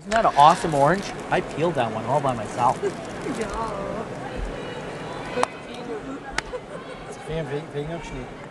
Isn't that an awesome orange? I peeled that one all by myself.